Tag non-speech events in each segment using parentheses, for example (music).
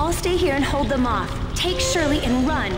I'll stay here and hold them off. Take Shirley and run.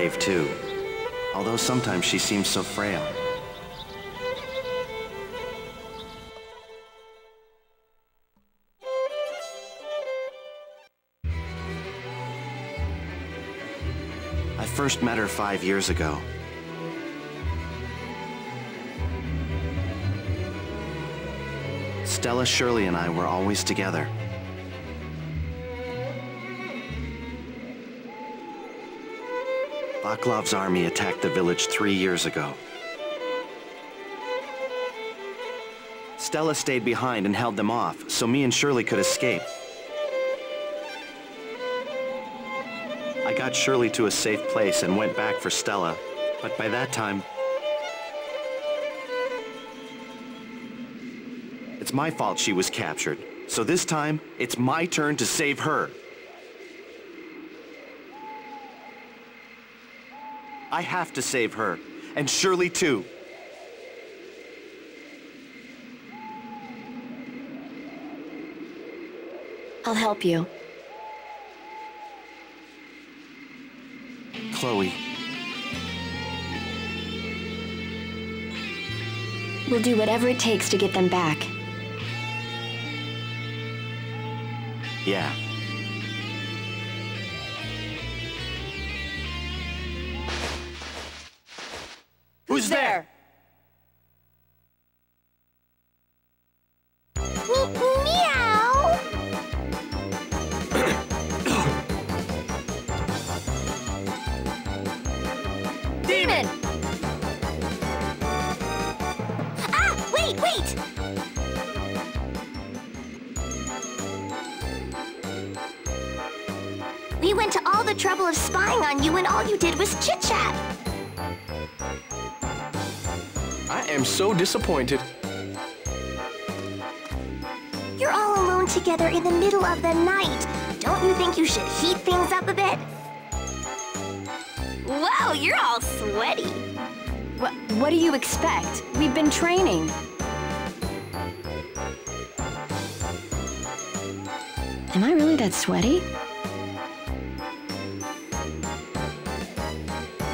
Brave, too. Although sometimes she seems so frail. I first met her five years ago. Stella, Shirley, and I were always together. Vaclav's army attacked the village three years ago. Stella stayed behind and held them off, so me and Shirley could escape. I got Shirley to a safe place and went back for Stella, but by that time... It's my fault she was captured, so this time, it's my turn to save her. I have to save her, and Shirley too. I'll help you. Chloe, We'll do whatever it takes to get them back. yeah. There? Meow! Demon! Ah, wait, wait! We went to all the trouble of spying on you and all you did was chit-chat. So disappointed. You're all alone together in the middle of the night. Don't you think you should heat things up a bit? Whoa, you're all sweaty. What, what do you expect? We've been training. Am I really that sweaty?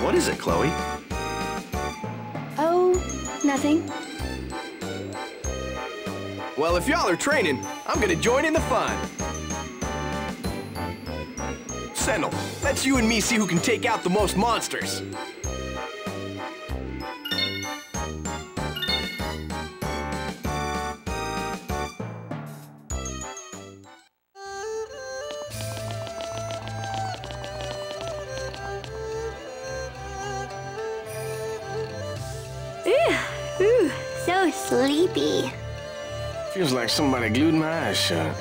What is it, Chloe? Nothing. Well, if y'all are training, I'm gonna join in the fun. Senel, let's you and me see who can take out the most monsters. Feels like somebody glued my eyes shut.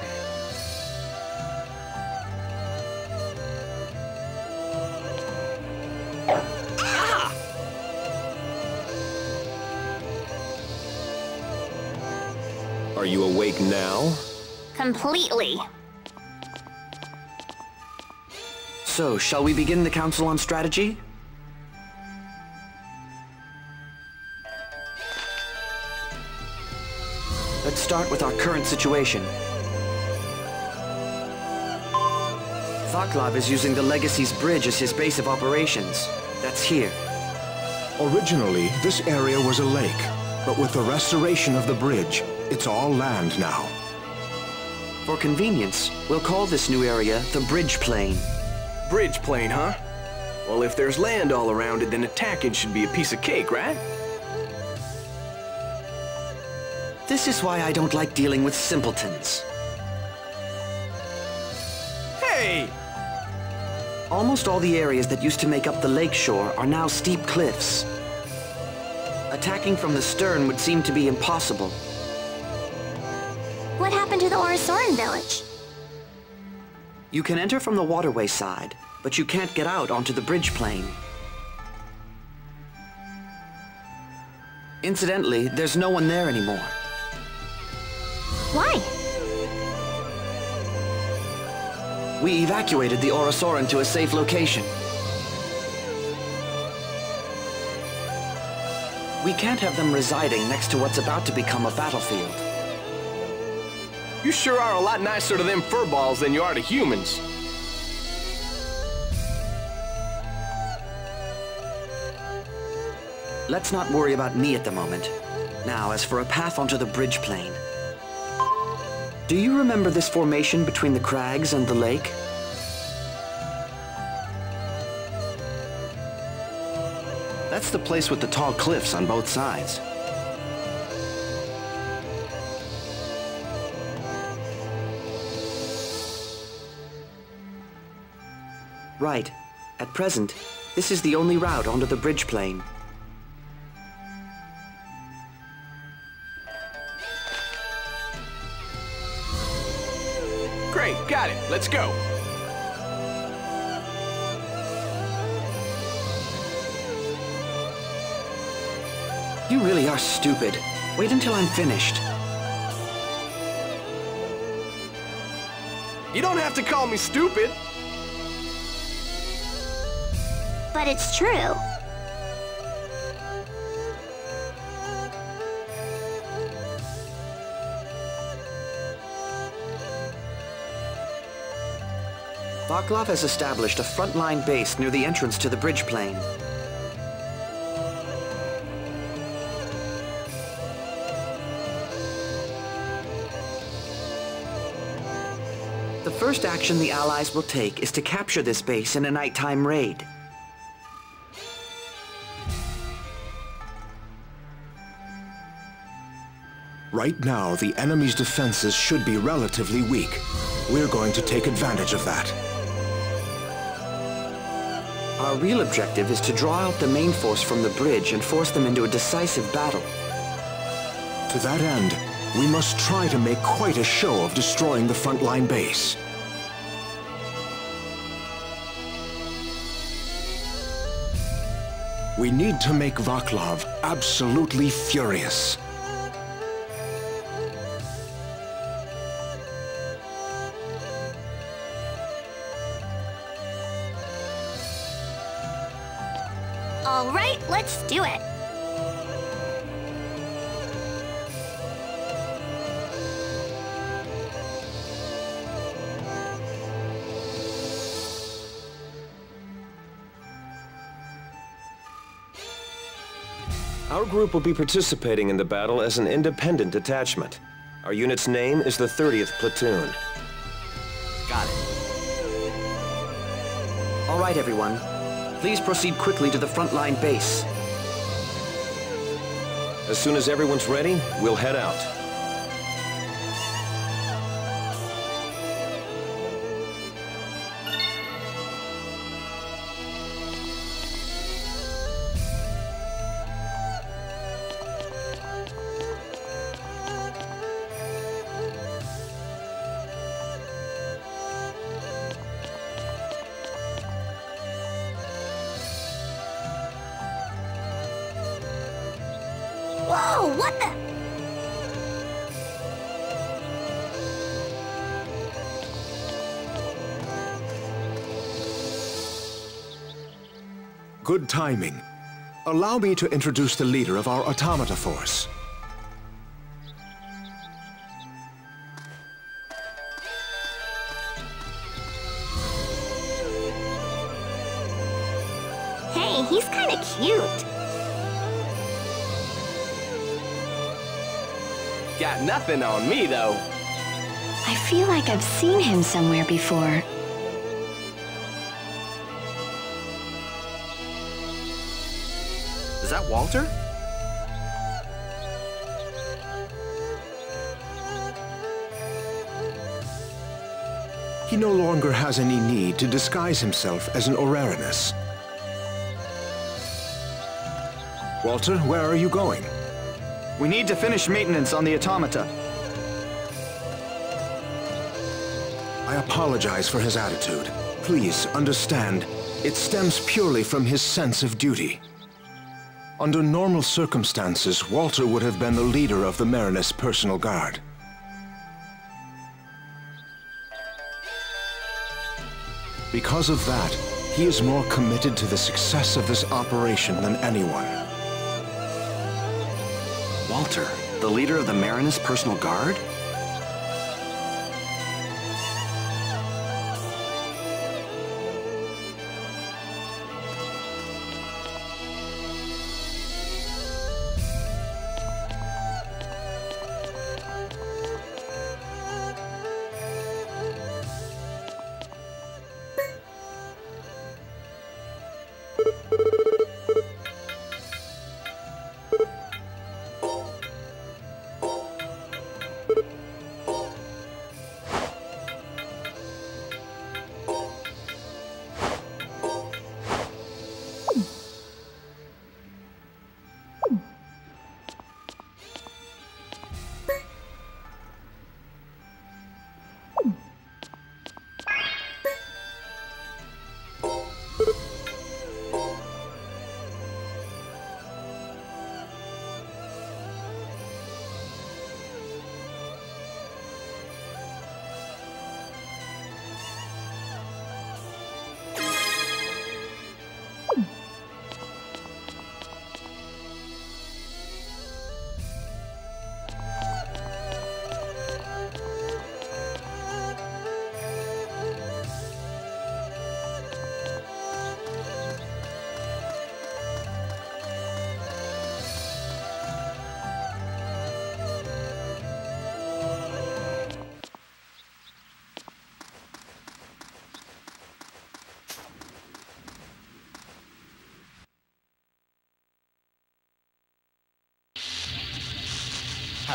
Ah! Are you awake now? Completely. So, shall we begin the Council on Strategy? Start with our current situation. Vaclav is using the Legacy's bridge as his base of operations. That's here. Originally, this area was a lake, but with the restoration of the bridge, it's all land now. For convenience, we'll call this new area the Bridge Plain. Bridge Plain, huh? Well, if there's land all around it, then attacking should be a piece of cake, right? This is why I don't like dealing with simpletons. Hey! Almost all the areas that used to make up the lake shore are now steep cliffs. attacking from the stern would seem to be impossible. What happened to the Orosoran village? You can enter from the waterway side, but you can't get out onto the bridge plain. Incidentally, there's no one there anymore. Why? We evacuated the Orosoran to a safe location. We can't have them residing next to what's about to become a battlefield. You sure are a lot nicer to them furballs than you are to humans. Let's not worry about me at the moment. Now, as for a path onto the bridge plain. Do you remember this formation between the crags and the lake? That's the place with the tall cliffs on both sides. Right. At present, this is the only route onto the bridge plain. Great, got it. Let's go. You really are stupid. Wait until I'm finished. You don't have to call me stupid. But it's true. Vaclav has established a frontline base near the entrance to the bridge plain. The first action the Allies will take is to capture this base in a nighttime raid. Right now, the enemy's defenses should be relatively weak. We're going to take advantage of that. Our real objective is to draw out the main force from the bridge and force them into a decisive battle. To that end, we must try to make quite a show of destroying the frontline base. We need to make Vaclav absolutely furious. Let's do it. Our group will be participating in the battle as an independent detachment. Our unit's name is the 30th Platoon. Got it. All right, everyone. Please proceed quickly to the frontline base. As soon as everyone's ready, we'll head out. What the? Good timing. Allow me to introduce the leader of our automata force. Hey, he's kind of cute. Got nothing on me, though. I feel like I've seen him somewhere before. Is that Walter? He no longer has any need to disguise himself as an Orerinus. Walter, where are you going? We need to finish maintenance on the automata. I apologize for his attitude. Please understand, it stems purely from his sense of duty. Under normal circumstances, Walter would have been the leader of the Merines Personal Guard. Because of that, he is more committed to the success of this operation than anyone. Walter, the leader of the Merines Personal Guard?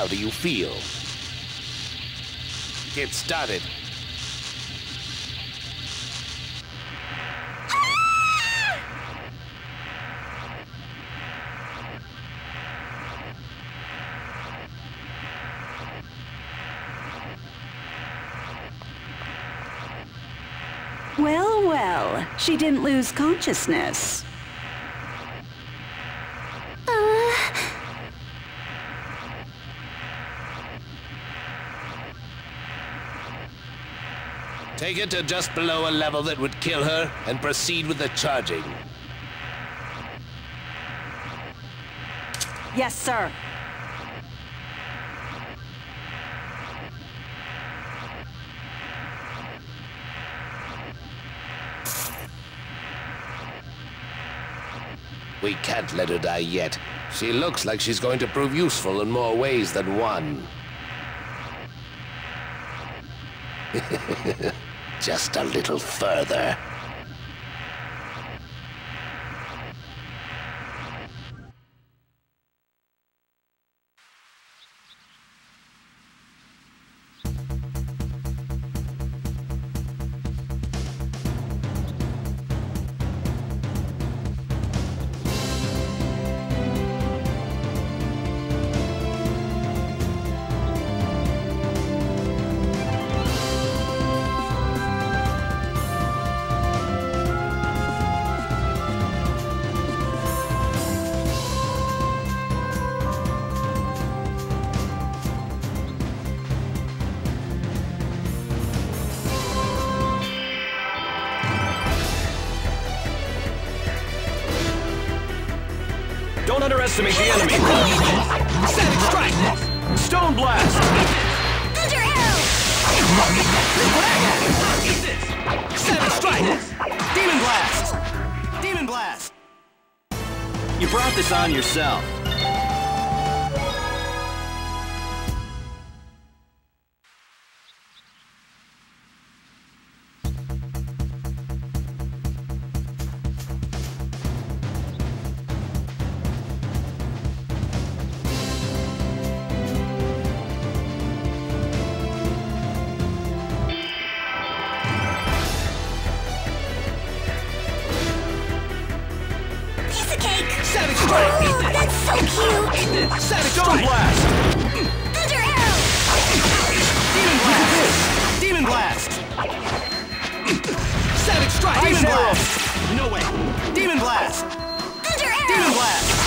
How do you feel? Get started. Well, well, she didn't lose consciousness. Take it to just below a level that would kill her and proceed with the charging. Yes, sir. We can't let her die yet. She looks like she's going to prove useful in more ways than one. (laughs) Just a little further. Underestimate the enemy. Static strike. Stone blast. Thunder arrow! Static strike! Demon blast! Demon blast! You brought this on yourself. Cute! Savage! Blast! Thunder arrow! Demon Blast! Demon Blast! Savage Strike! Demon Blast! No way! Demon Blast! Thunder Demon! Blast!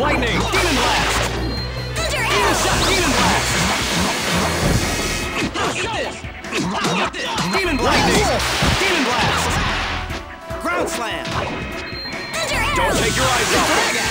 Lightning! Demon Blast! Thunder Demon arrow! Shot! Demon Blast! Demon Blast! Demon Blast! Ground Slam! Thunder arrow! Don't take your eyes off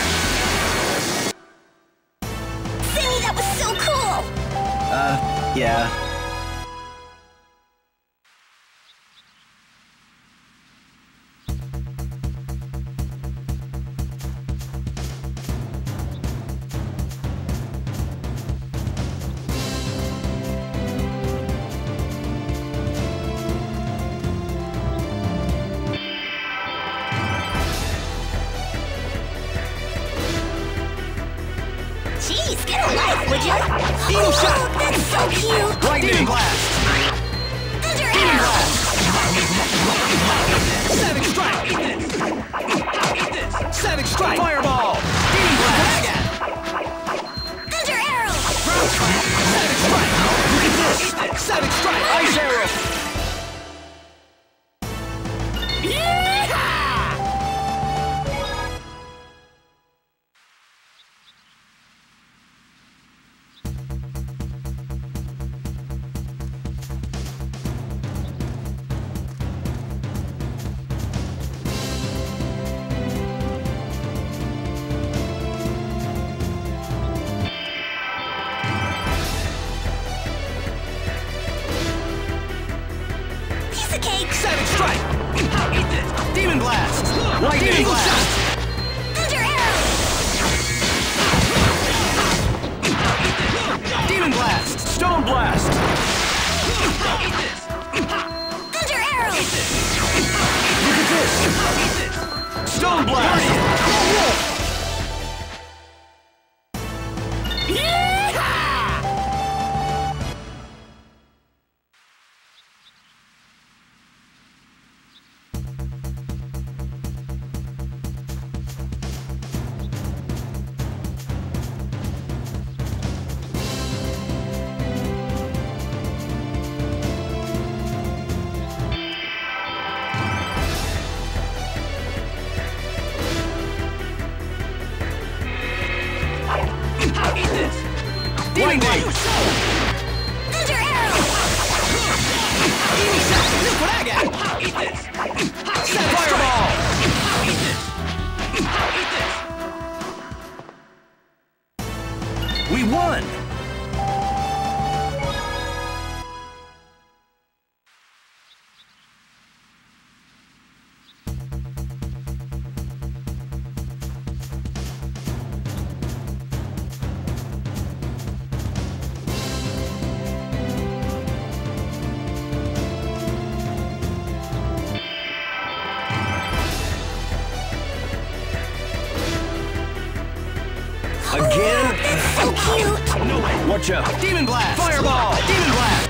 Way! Demon Blast! Fireball! Demon Blast!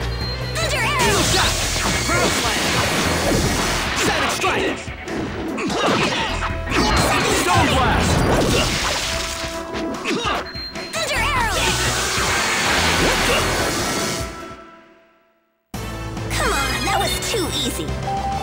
Thunder Eagle arrow! Shot! Ground Slam! Savage Strike! Stone Blast! Thunder arrow! Come on, that was too easy.